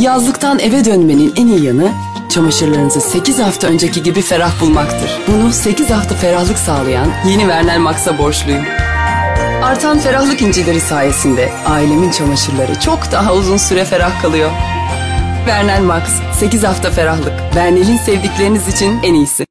Yazlıktan eve dönmenin en iyi yanı çamaşırlarınızı 8 hafta önceki gibi ferah bulmaktır. Bunu 8 hafta ferahlık sağlayan yeni Vernel Max'a borçluyum. Artan ferahlık incileri sayesinde ailemin çamaşırları çok daha uzun süre ferah kalıyor. Vernel Max 8 hafta ferahlık. Vernel'in sevdikleriniz için en iyisi.